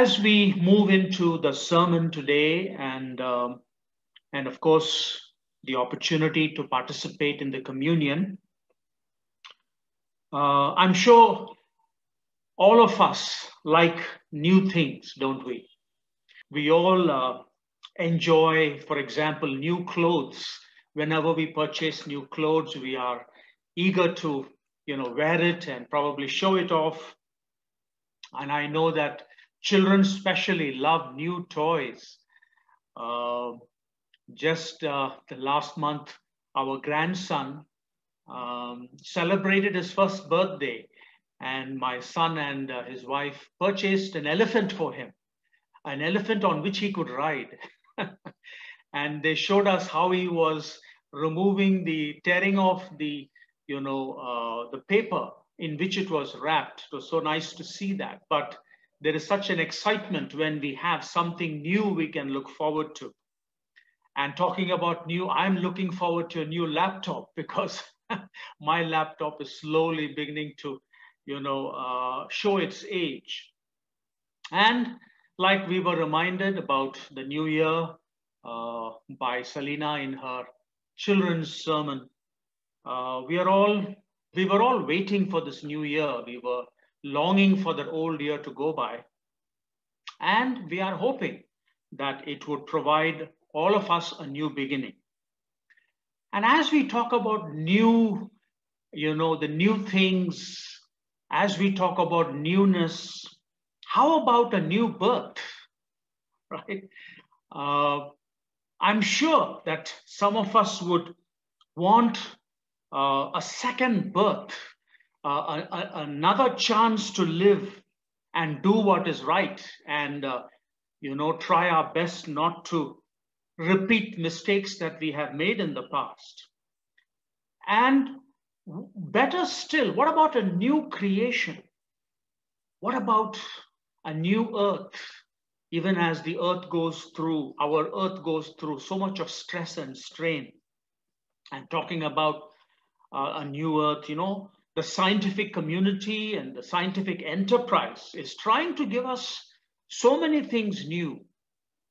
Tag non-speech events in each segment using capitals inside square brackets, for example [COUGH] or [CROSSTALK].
as we move into the sermon today, and um, and of course the opportunity to participate in the communion, uh, I'm sure all of us like new things, don't we? We all uh, enjoy, for example, new clothes. Whenever we purchase new clothes, we are eager to, you know, wear it and probably show it off. And I know that children especially love new toys. Uh, just uh, the last month, our grandson um, celebrated his first birthday, and my son and uh, his wife purchased an elephant for him, an elephant on which he could ride. [LAUGHS] and they showed us how he was removing the tearing off the you know uh, the paper in which it was wrapped it was so nice to see that but there is such an excitement when we have something new we can look forward to and talking about new i'm looking forward to a new laptop [LAUGHS] because my laptop is slowly beginning to you know uh, show its age and like we were reminded about the new year uh, by Selina in her children's sermon. Uh, we are all, we were all waiting for this new year. We were longing for that old year to go by. And we are hoping that it would provide all of us a new beginning. And as we talk about new, you know, the new things, as we talk about newness, how about a new birth, [LAUGHS] right? Uh, I'm sure that some of us would want uh, a second birth, uh, a, a, another chance to live and do what is right, and uh, you know, try our best not to repeat mistakes that we have made in the past. And better still, what about a new creation? What about a new earth, even as the earth goes through, our earth goes through so much of stress and strain. And talking about uh, a new earth, you know, the scientific community and the scientific enterprise is trying to give us so many things new.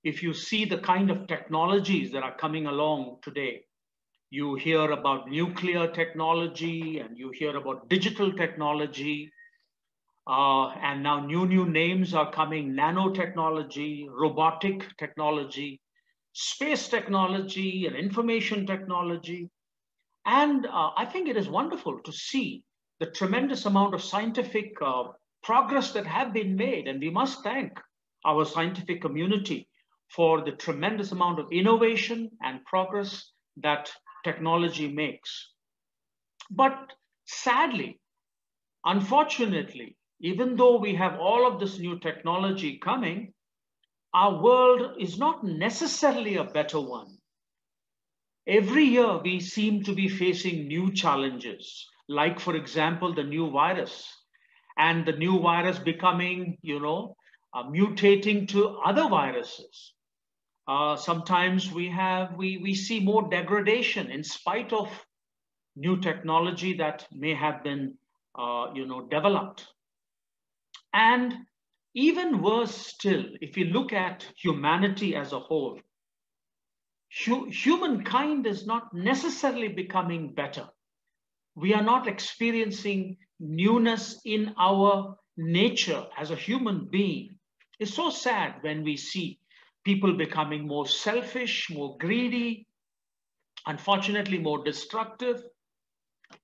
If you see the kind of technologies that are coming along today, you hear about nuclear technology and you hear about digital technology uh, and now new, new names are coming, nanotechnology, robotic technology, space technology, and information technology. And uh, I think it is wonderful to see the tremendous amount of scientific uh, progress that have been made. And we must thank our scientific community for the tremendous amount of innovation and progress that technology makes. But sadly, unfortunately, even though we have all of this new technology coming, our world is not necessarily a better one. Every year, we seem to be facing new challenges, like, for example, the new virus and the new virus becoming, you know, uh, mutating to other viruses. Uh, sometimes we have, we, we see more degradation in spite of new technology that may have been, uh, you know, developed. And even worse still, if you look at humanity as a whole, hu humankind is not necessarily becoming better. We are not experiencing newness in our nature as a human being. It's so sad when we see people becoming more selfish, more greedy, unfortunately, more destructive,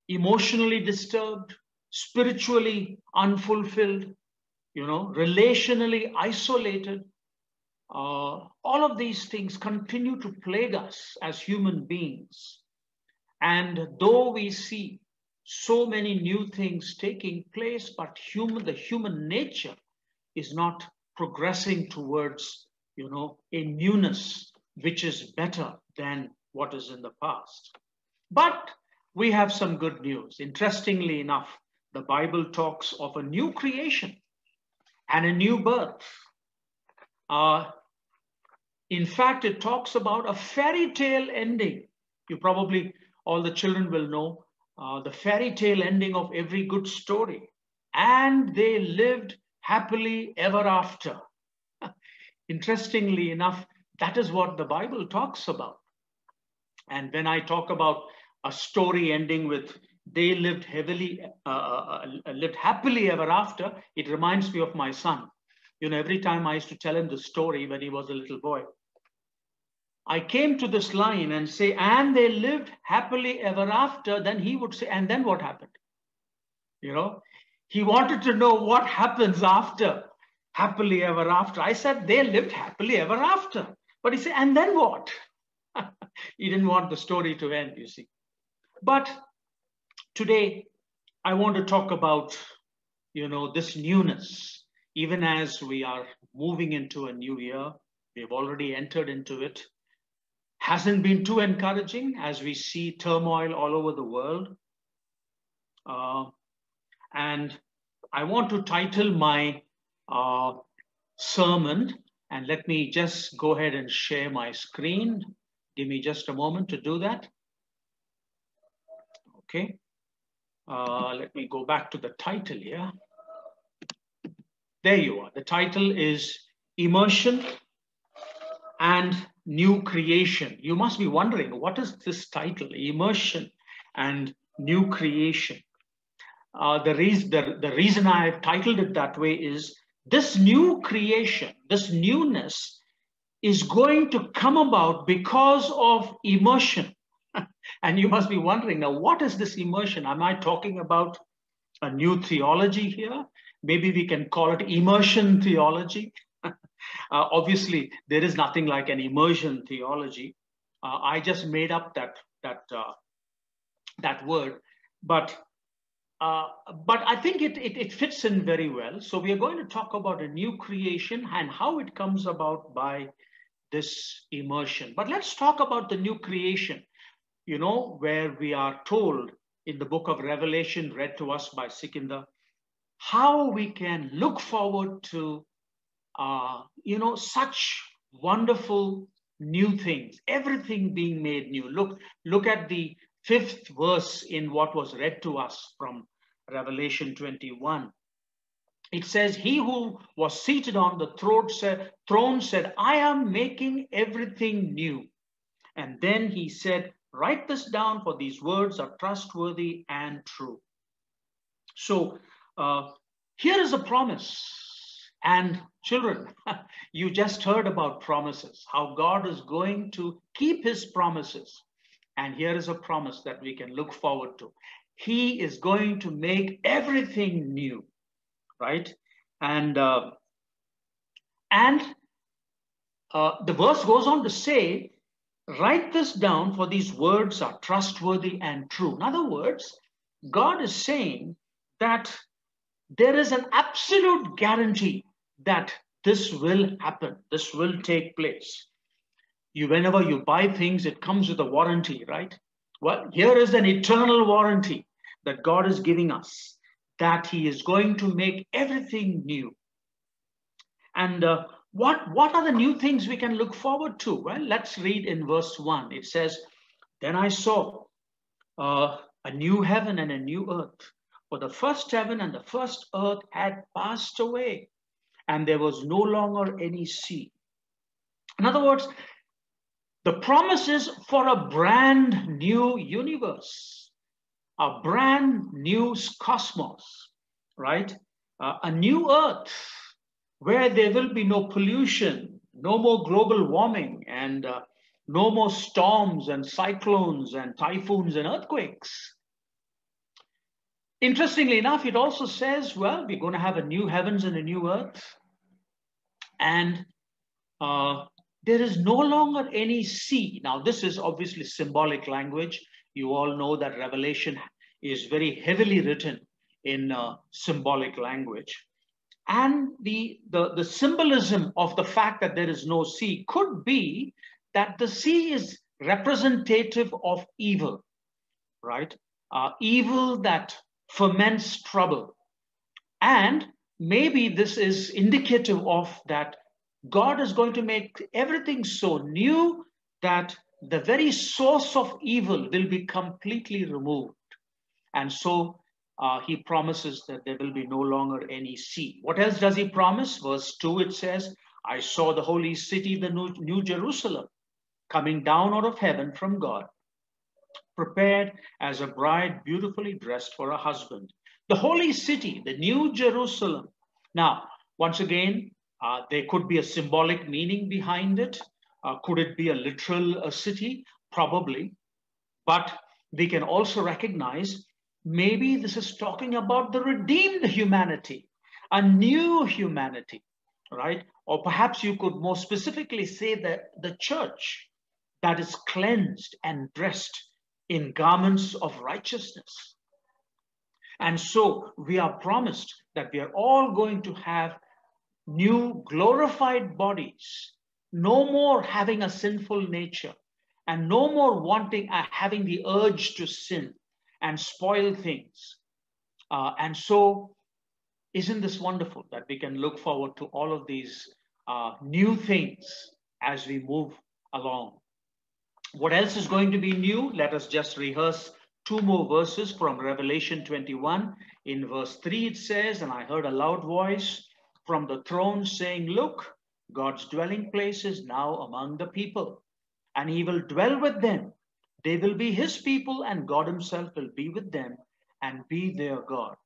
emotionally disturbed, spiritually unfulfilled, you know, relationally isolated. Uh, all of these things continue to plague us as human beings. And though we see so many new things taking place, but human, the human nature is not progressing towards, you know, a newness which is better than what is in the past. But we have some good news. Interestingly enough, the Bible talks of a new creation and a new birth. Uh, in fact, it talks about a fairy tale ending. You probably, all the children will know uh, the fairy tale ending of every good story. And they lived happily ever after. [LAUGHS] interestingly enough, that is what the Bible talks about. And when I talk about a story ending with they lived heavily, uh, uh, uh, lived happily ever after, it reminds me of my son. You know, every time I used to tell him the story when he was a little boy, I came to this line and say, and they lived happily ever after, then he would say, and then what happened? You know, he wanted to know what happens after happily ever after. I said, they lived happily ever after. But he said, and then what? [LAUGHS] he didn't want the story to end, you see. But today, I want to talk about, you know, this newness. Even as we are moving into a new year, we've already entered into it. Hasn't been too encouraging as we see turmoil all over the world. Uh, and I want to title my uh, sermon, and let me just go ahead and share my screen. Give me just a moment to do that. Okay. Uh, let me go back to the title here. There you are. The title is Immersion and New Creation. You must be wondering, what is this title? Immersion and New Creation. Uh, the, reason, the, the reason I've titled it that way is this new creation, this newness is going to come about because of immersion. [LAUGHS] and you must be wondering now, what is this immersion? Am I talking about a new theology here? Maybe we can call it immersion theology. Uh, obviously, there is nothing like an immersion theology. Uh, I just made up that that uh, that word, but uh, but I think it, it, it fits in very well. So we are going to talk about a new creation and how it comes about by this immersion. But let's talk about the new creation, you know, where we are told in the book of Revelation, read to us by Sikinder, how we can look forward to, uh, you know, such wonderful new things, everything being made new. Look, look at the fifth verse in what was read to us from Revelation 21. It says, He who was seated on the throne said, throne said, I am making everything new. And then he said, Write this down, for these words are trustworthy and true. So uh, here is a promise. And children, [LAUGHS] you just heard about promises, how God is going to keep his promises. And here is a promise that we can look forward to. He is going to make everything new, right? And uh, and uh, the verse goes on to say, write this down, for these words are trustworthy and true. In other words, God is saying that there is an absolute guarantee that this will happen, this will take place you whenever you buy things, it comes with a warranty, right? Well, here is an eternal warranty that God is giving us that He is going to make everything new. And uh, what, what are the new things we can look forward to? Well, let's read in verse 1. It says, Then I saw uh, a new heaven and a new earth. For the first heaven and the first earth had passed away, and there was no longer any sea. In other words, the promise is for a brand new universe, a brand new cosmos, right? Uh, a new earth where there will be no pollution, no more global warming, and uh, no more storms and cyclones and typhoons and earthquakes. Interestingly enough, it also says, well, we're going to have a new heavens and a new earth. And uh, there is no longer any sea. Now, this is obviously symbolic language. You all know that Revelation is very heavily written in uh, symbolic language. And the, the, the symbolism of the fact that there is no sea could be that the sea is representative of evil, right? Uh, evil that ferments trouble. And maybe this is indicative of that God is going to make everything so new that the very source of evil will be completely removed. And so uh, he promises that there will be no longer any sea. What else does he promise? Verse 2 it says, I saw the holy city, the new, new Jerusalem, coming down out of heaven from God, prepared as a bride beautifully dressed for a husband. The holy city, the new Jerusalem. Now, once again, uh, there could be a symbolic meaning behind it. Uh, could it be a literal uh, city? Probably. But we can also recognize maybe this is talking about the redeemed humanity, a new humanity, right? Or perhaps you could more specifically say that the church that is cleansed and dressed in garments of righteousness. And so we are promised that we are all going to have new glorified bodies, no more having a sinful nature, and no more wanting, uh, having the urge to sin and spoil things. Uh, and so, isn't this wonderful that we can look forward to all of these uh, new things as we move along? What else is going to be new? Let us just rehearse two more verses from Revelation 21. In verse 3, it says, And I heard a loud voice from the throne saying, Look, God's dwelling place is now among the people, and he will dwell with them. They will be his people, and God himself will be with them and be their God.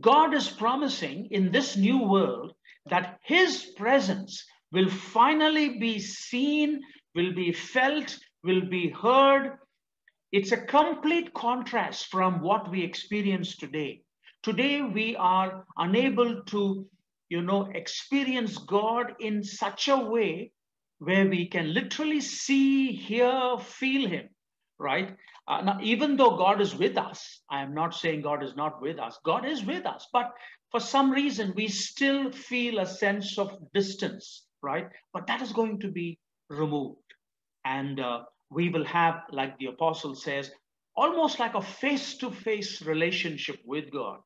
God is promising in this new world that his presence will finally be seen will be felt, will be heard. It's a complete contrast from what we experience today. Today, we are unable to, you know, experience God in such a way where we can literally see, hear, feel Him, right? Uh, now, even though God is with us, I am not saying God is not with us. God is with us, but for some reason, we still feel a sense of distance, right? But that is going to be removed. And uh, we will have, like the apostle says, almost like a face to face relationship with God.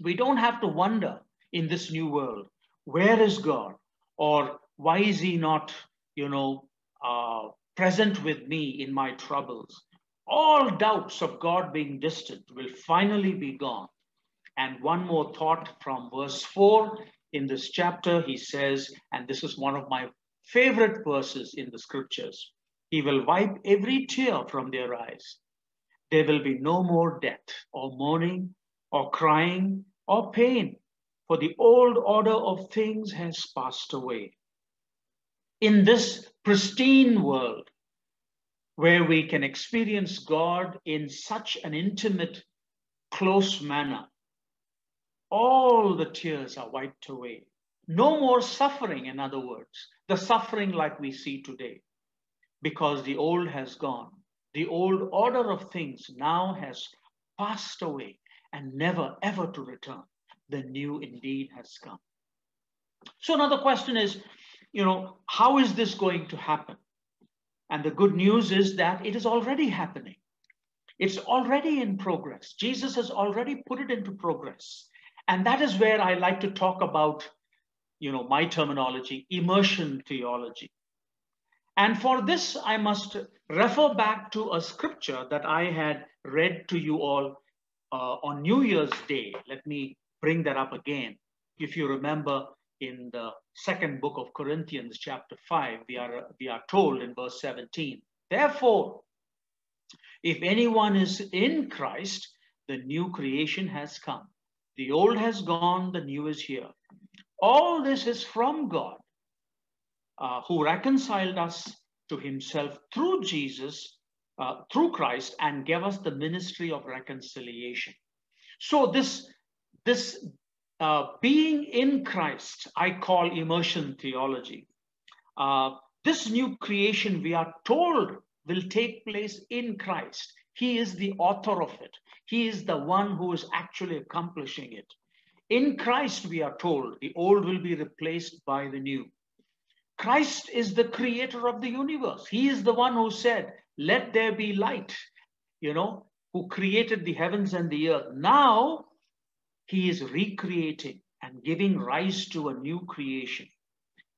We don't have to wonder in this new world, where is God? Or why is he not, you know, uh, present with me in my troubles? All doubts of God being distant will finally be gone. And one more thought from verse 4 in this chapter, he says, and this is one of my favorite verses in the scriptures. He will wipe every tear from their eyes. There will be no more death or mourning or crying or pain, for the old order of things has passed away. In this pristine world, where we can experience God in such an intimate, close manner, all the tears are wiped away. No more suffering, in other words, the suffering like we see today, because the old has gone. The old order of things now has passed away and never ever to return. The new indeed has come. So another question is, you know, how is this going to happen? And the good news is that it is already happening. It's already in progress. Jesus has already put it into progress. And that is where I like to talk about you know, my terminology, immersion theology. And for this, I must refer back to a scripture that I had read to you all uh, on New Year's Day. Let me bring that up again. If you remember in the second book of Corinthians, chapter 5, we are, we are told in verse 17, Therefore, if anyone is in Christ, the new creation has come. The old has gone, the new is here. All this is from God, uh, who reconciled us to himself through Jesus, uh, through Christ, and gave us the ministry of reconciliation. So this, this uh, being in Christ, I call immersion theology. Uh, this new creation, we are told, will take place in Christ. He is the author of it. He is the one who is actually accomplishing it. In Christ, we are told, the old will be replaced by the new. Christ is the creator of the universe. He is the one who said, Let there be light, you know, who created the heavens and the earth. Now, he is recreating and giving rise to a new creation.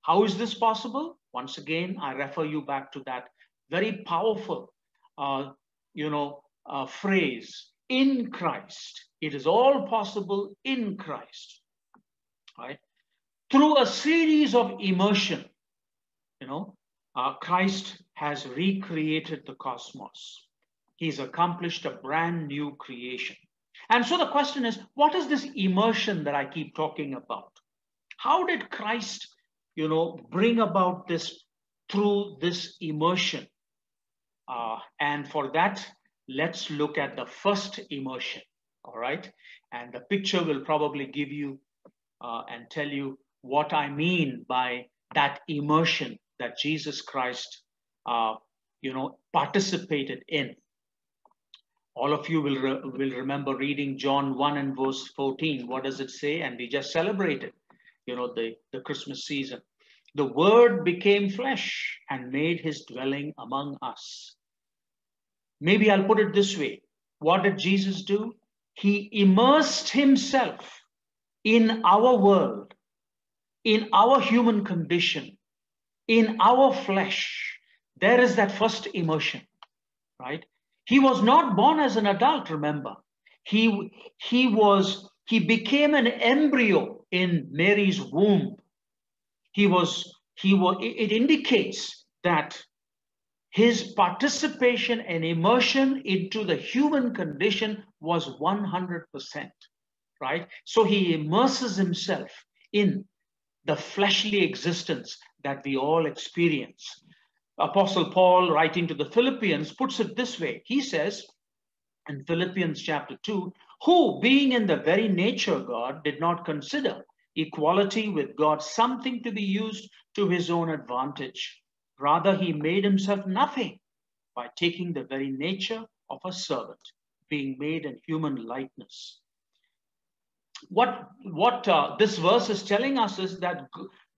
How is this possible? Once again, I refer you back to that very powerful, uh, you know, uh, phrase in Christ. It is all possible in Christ. Right? through a series of immersion, you know, uh, Christ has recreated the cosmos. He's accomplished a brand new creation. And so the question is, what is this immersion that I keep talking about? How did Christ, you know, bring about this through this immersion? Uh, and for that, let's look at the first immersion, all right? And the picture will probably give you uh, and tell you what I mean by that immersion that Jesus Christ, uh, you know, participated in. All of you will, re will remember reading John 1 and verse 14. What does it say? And we just celebrated, you know, the, the Christmas season. The word became flesh and made his dwelling among us. Maybe I'll put it this way. What did Jesus do? He immersed himself in our world, in our human condition, in our flesh. There is that first immersion, right? He was not born as an adult, remember. He, he was, he became an embryo in Mary's womb he was, he was, it indicates that his participation and immersion into the human condition was 100%, right? So he immerses himself in the fleshly existence that we all experience. Apostle Paul, writing to the Philippians, puts it this way. He says in Philippians chapter 2, who, being in the very nature God, did not consider equality with God something to be used to his own advantage. Rather, he made himself nothing by taking the very nature of a servant, being made in human likeness. What, what uh, this verse is telling us is that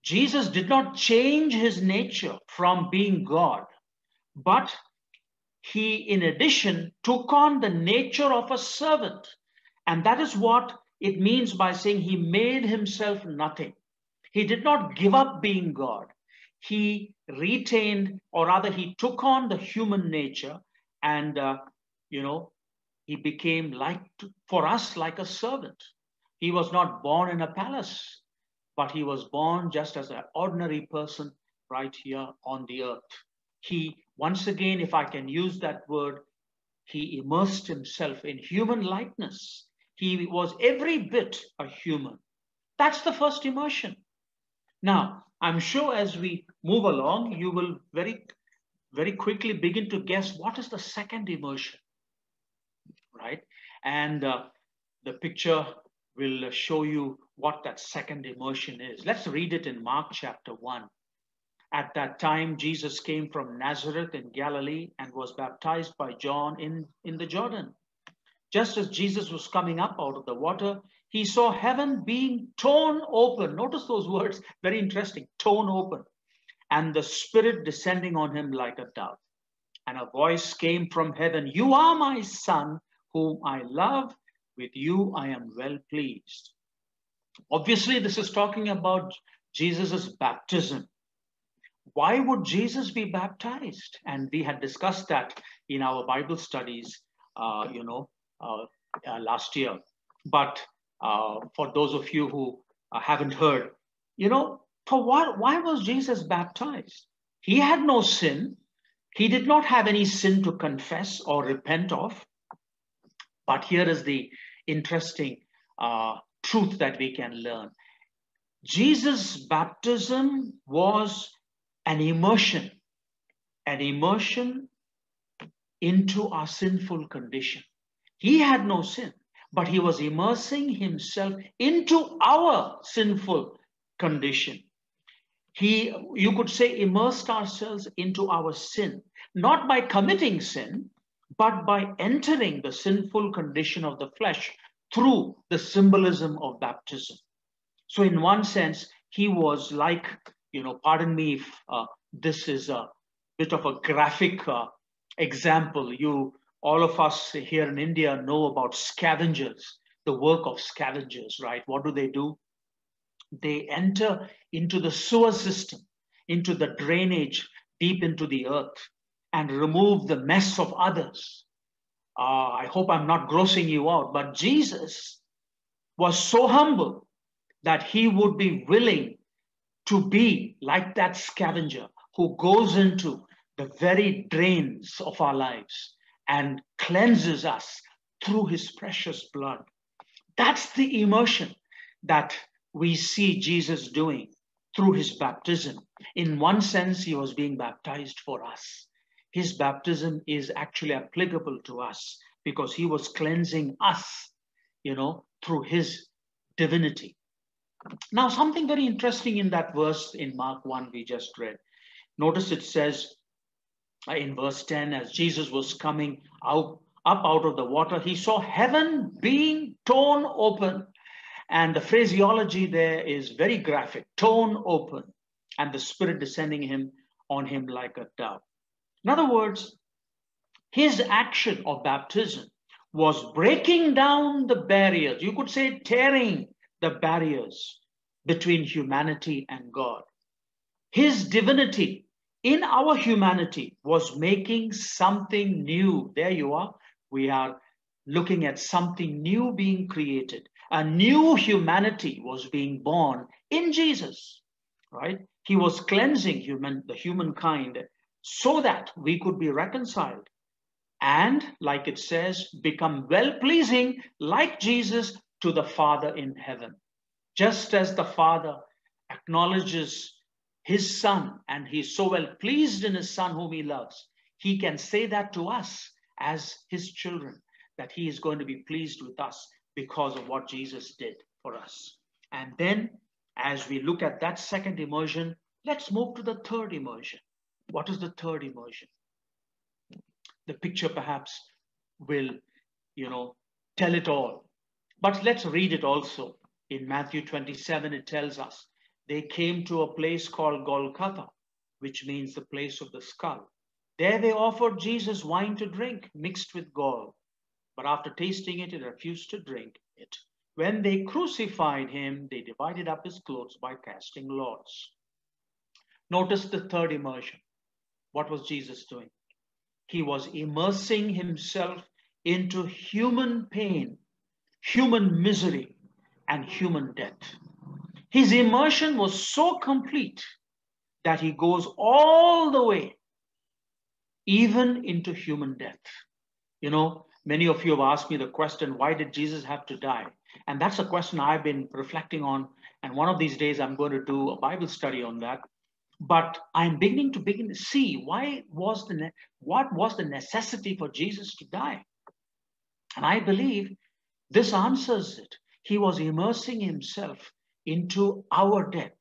Jesus did not change his nature from being God, but he, in addition, took on the nature of a servant. And that is what it means by saying he made himself nothing. He did not give up being God. He retained, or rather, he took on the human nature and, uh, you know, he became like for us like a servant. He was not born in a palace, but he was born just as an ordinary person right here on the earth. He, once again, if I can use that word, he immersed himself in human likeness he was every bit a human. That's the first immersion. Now, I'm sure as we move along, you will very, very quickly begin to guess what is the second immersion, right? And uh, the picture will show you what that second immersion is. Let's read it in Mark chapter 1. At that time, Jesus came from Nazareth in Galilee and was baptized by John in, in the Jordan. Just as Jesus was coming up out of the water, he saw heaven being torn open. Notice those words, very interesting torn open. And the Spirit descending on him like a dove. And a voice came from heaven You are my Son, whom I love. With you I am well pleased. Obviously, this is talking about Jesus' baptism. Why would Jesus be baptized? And we had discussed that in our Bible studies, uh, you know, last year. But uh, for those of you who haven't heard, you know, for what? Why was Jesus baptized? He had no sin. He did not have any sin to confess or repent of. But here is the interesting uh, truth that we can learn. Jesus' baptism was an immersion, an immersion into our sinful condition. He had no sin, but he was immersing himself into our sinful condition. He, you could say, immersed ourselves into our sin, not by committing sin, but by entering the sinful condition of the flesh through the symbolism of baptism. So, in one sense, he was like, you know, pardon me if uh, this is a bit of a graphic uh, example. You all of us here in India know about scavengers, the work of scavengers, right? What do they do? They enter into the sewer system, into the drainage deep into the earth, and remove the mess of others. Uh, I hope I'm not grossing you out, but Jesus was so humble that he would be willing to be like that scavenger who goes into the very drains of our lives and cleanses us through his precious blood. That's the immersion that we see Jesus doing through his baptism. In one sense, he was being baptized for us. His baptism is actually applicable to us because he was cleansing us, you know, through his divinity. Now, something very interesting in that verse in Mark 1 we just read. Notice it says in verse 10 as Jesus was coming out up out of the water, he saw heaven being torn open. And the phraseology there is very graphic torn open, and the Spirit descending him on him like a dove. In other words, his action of baptism was breaking down the barriers. You could say tearing the barriers between humanity and God. His divinity in our humanity was making something new. There you are. We are looking at something new being created. A new humanity was being born in Jesus, right? He was cleansing human, the humankind so that we could be reconciled and, like it says, become well pleasing like Jesus to the Father in heaven. Just as the Father acknowledges his Son and he's so well pleased in his Son whom he loves, he can say that to us as his children, that he is going to be pleased with us because of what Jesus did for us. And then, as we look at that second immersion, let's move to the third immersion. What is the third immersion? The picture perhaps will, you know, tell it all. But let's read it also. In Matthew 27, it tells us they came to a place called Golgotha, which means the place of the skull. There they offered Jesus wine to drink mixed with gall. But after tasting it, he refused to drink it. When they crucified him, they divided up his clothes by casting lots. Notice the third immersion. What was Jesus doing? He was immersing himself into human pain, human misery, and human death. His immersion was so complete that he goes all the way, even into human death. You know, many of you have asked me the question, why did Jesus have to die? And that's a question I've been reflecting on. And one of these days, I'm going to do a Bible study on that but i'm beginning to begin to see why was the what was the necessity for jesus to die and i believe this answers it he was immersing himself into our death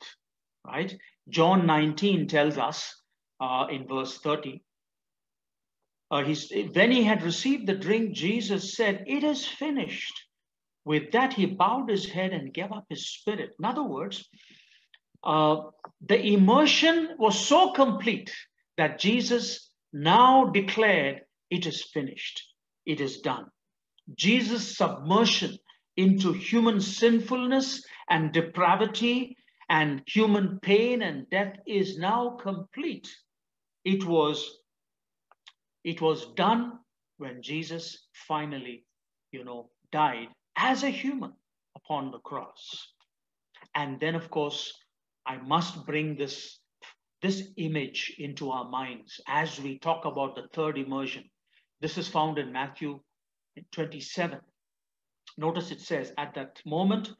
right? John 19 tells us uh, in verse 30 uh, when he had received the drink jesus said it is finished with that he bowed his head and gave up his spirit. In other words uh, the immersion was so complete that Jesus now declared, It is finished, it is done. Jesus' submersion into human sinfulness and depravity and human pain and death is now complete. It was, it was done when Jesus finally, you know, died as a human upon the cross. And then, of course, I must bring this, this image into our minds as we talk about the third immersion. This is found in Matthew 27. Notice it says, at that moment,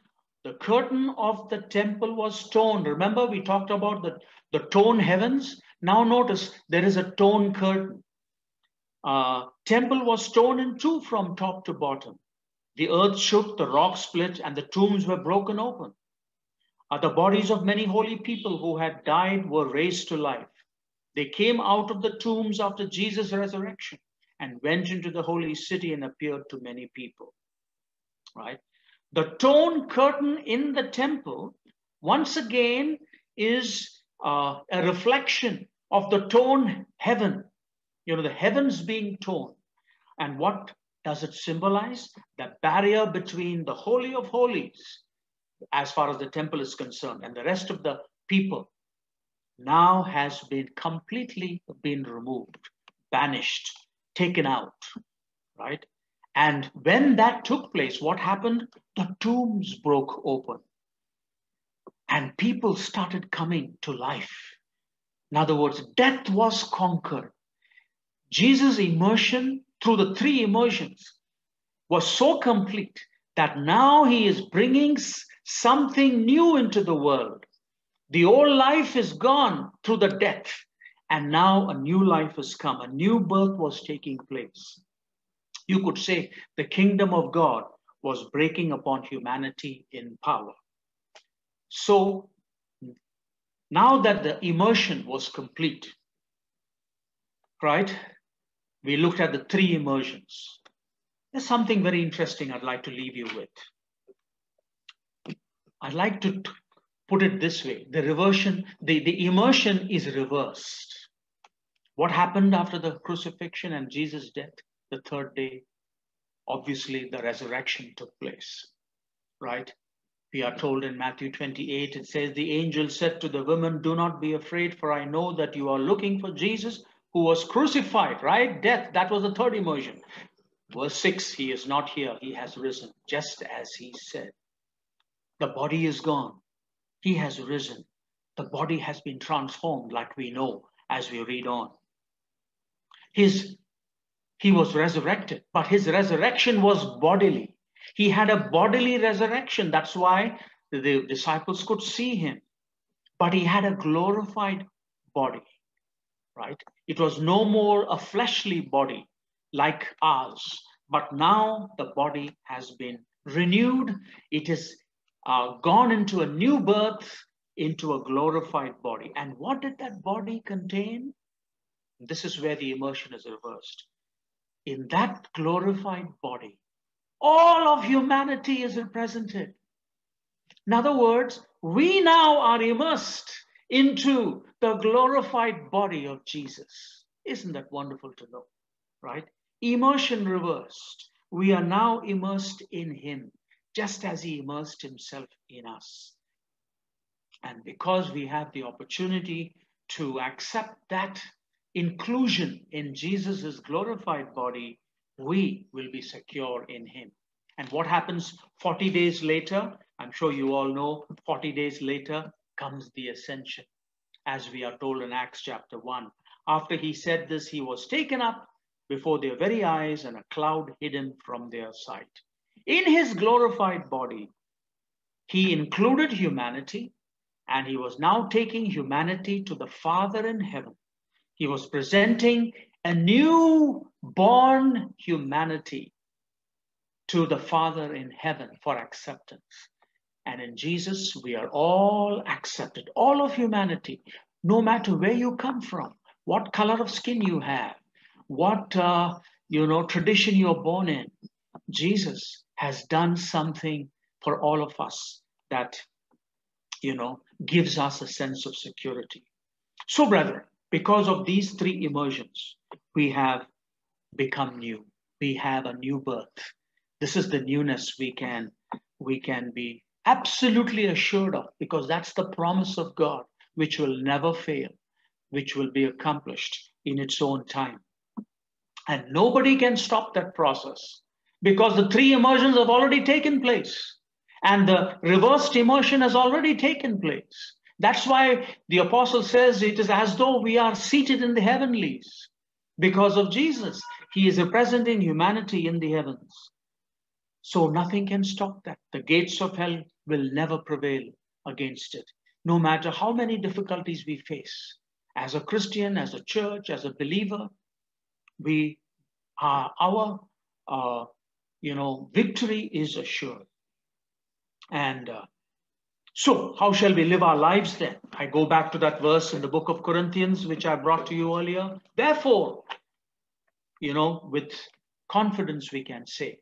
the curtain of the temple was torn. Remember, we talked about the, the torn heavens. Now notice there is a torn curtain. Uh, temple was torn in two from top to bottom. The earth shook, the rock split, and the tombs were broken open. Uh, the bodies of many holy people who had died were raised to life. They came out of the tombs after Jesus' resurrection and went into the holy city and appeared to many people. Right? The torn curtain in the temple, once again, is uh, a reflection of the torn heaven. You know, the heavens being torn. And what does it symbolize? The barrier between the Holy of Holies as far as the temple is concerned, and the rest of the people now has been completely been removed, banished, taken out, right? And when that took place, what happened? The tombs broke open. and people started coming to life. In other words, death was conquered. Jesus' immersion through the three immersions was so complete that now he is bringing something new into the world. The old life is gone through the death, and now a new life has come. A new birth was taking place. You could say the kingdom of God was breaking upon humanity in power. So now that the immersion was complete, right, we looked at the three immersions. There's something very interesting I'd like to leave you with. I'd like to put it this way the reversion, the, the immersion is reversed. What happened after the crucifixion and Jesus' death, the third day? Obviously, the resurrection took place, right? We are told in Matthew 28, it says, The angel said to the women, Do not be afraid, for I know that you are looking for Jesus who was crucified, right? Death, that was the third immersion. Verse 6, he is not here, he has risen, just as he said. The body is gone, he has risen. The body has been transformed, like we know as we read on. His, he was resurrected, but his resurrection was bodily. He had a bodily resurrection. That's why the disciples could see him. But he had a glorified body, right? It was no more a fleshly body like ours, but now the body has been renewed. It has uh, gone into a new birth, into a glorified body. And what did that body contain? This is where the immersion is reversed. In that glorified body, all of humanity is represented. In other words, we now are immersed into the glorified body of Jesus. Isn't that wonderful to know? Right? Immersion reversed. We are now immersed in Him, just as He immersed Himself in us. And because we have the opportunity to accept that inclusion in Jesus' glorified body, we will be secure in him. And what happens 40 days later? I'm sure you all know 40 days later comes the ascension, as we are told in Acts chapter 1. After he said this, he was taken up before their very eyes and a cloud hidden from their sight. In his glorified body, he included humanity and he was now taking humanity to the Father in heaven. He was presenting a new born humanity to the Father in heaven for acceptance. And in Jesus, we are all accepted, all of humanity, no matter where you come from, what color of skin you have, what uh, you know tradition you're born in. Jesus has done something for all of us that you know gives us a sense of security. So, brethren, because of these three immersions, we have become new. We have a new birth. This is the newness we can we can be absolutely assured of because that's the promise of God which will never fail, which will be accomplished in its own time. And nobody can stop that process because the three immersions have already taken place and the reversed immersion has already taken place. That's why the apostle says it is as though we are seated in the heavenlies because of Jesus. He is present in humanity in the heavens. So nothing can stop that. The gates of hell will never prevail against it, no matter how many difficulties we face. As a Christian, as a church, as a believer, we are our, uh, you know, victory is assured. And uh, so, how shall we live our lives then? I go back to that verse in the book of Corinthians, which I brought to you earlier. Therefore, you know, with confidence we can say,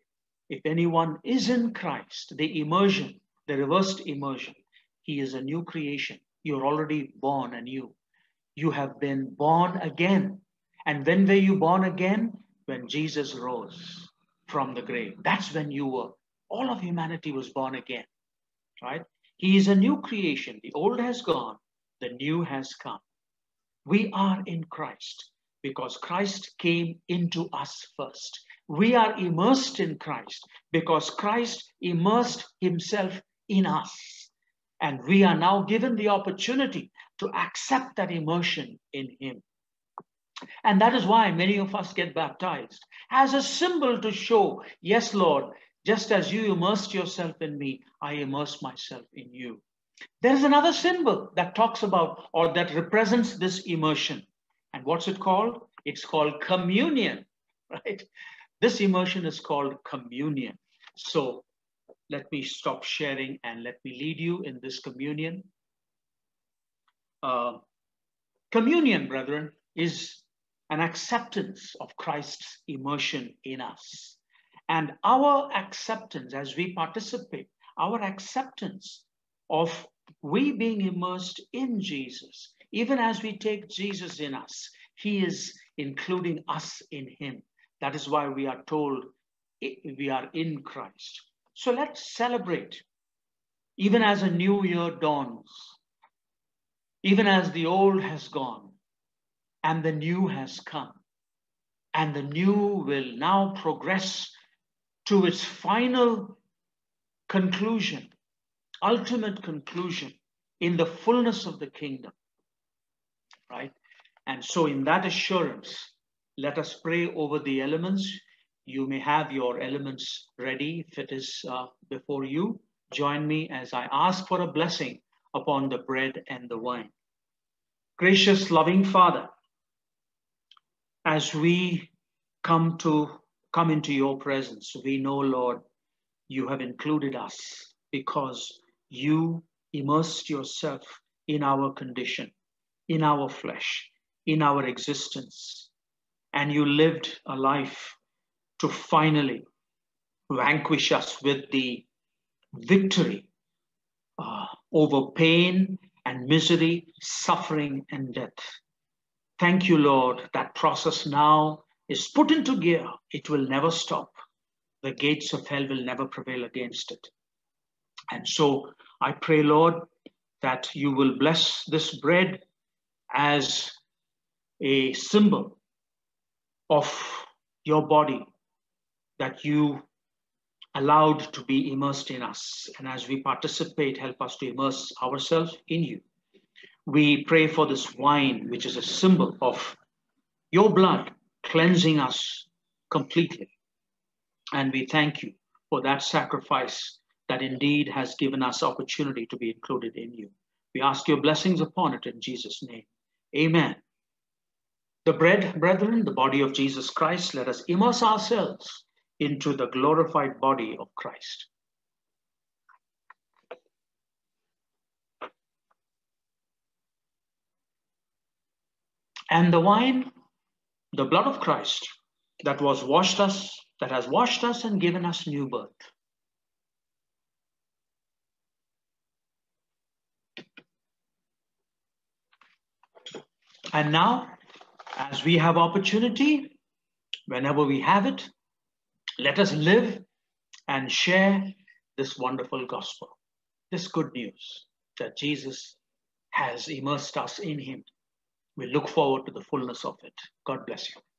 if anyone is in Christ, the immersion, the reversed immersion, he is a new creation. You're already born anew. You have been born again. And when were you born again? When Jesus rose from the grave. That's when you were. All of humanity was born again, right? He is a new creation. The old has gone, the new has come. We are in Christ because Christ came into us first. We are immersed in Christ because Christ immersed himself in us. And we are now given the opportunity to accept that immersion in Him. And that is why many of us get baptized as a symbol to show, yes, Lord, just as you immersed yourself in me, I immerse myself in you. There is another symbol that talks about or that represents this immersion. And what's it called? It's called communion, [LAUGHS] right? This immersion is called communion. So let me stop sharing and let me lead you in this communion. Uh, communion, brethren, is an acceptance of Christ's immersion in us. And our acceptance as we participate, our acceptance of we being immersed in Jesus, even as we take Jesus in us, He is including us in Him. That is why we are told we are in Christ. So let's celebrate, even as a new year dawns, even as the old has gone and the new has come, and the new will now progress to its final conclusion, ultimate conclusion in the fullness of the kingdom. Right? And so, in that assurance, let us pray over the elements you may have your elements ready if it is uh, before you. Join me as I ask for a blessing upon the bread and the wine. Gracious, loving Father, as we come to come into your presence, we know, Lord, you have included us because you immersed yourself in our condition, in our flesh, in our existence, and you lived a life to finally vanquish us with the victory uh, over pain and misery, suffering and death. Thank you, Lord. That process now is put into gear. It will never stop. The gates of hell will never prevail against it. And so I pray, Lord, that you will bless this bread as a symbol of your body that you allowed to be immersed in us. And as we participate, help us to immerse ourselves in you. We pray for this wine, which is a symbol of your blood cleansing us completely. And we thank you for that sacrifice that indeed has given us opportunity to be included in you. We ask your blessings upon it in Jesus' name. Amen. The bread, brethren, the body of Jesus Christ, let us immerse ourselves into the glorified body of Christ. And the wine, the blood of Christ that was washed us, that has washed us and given us new birth. And now, as we have opportunity, whenever we have it, let us live and share this wonderful gospel, this good news that Jesus has immersed us in him. We look forward to the fullness of it. God bless you.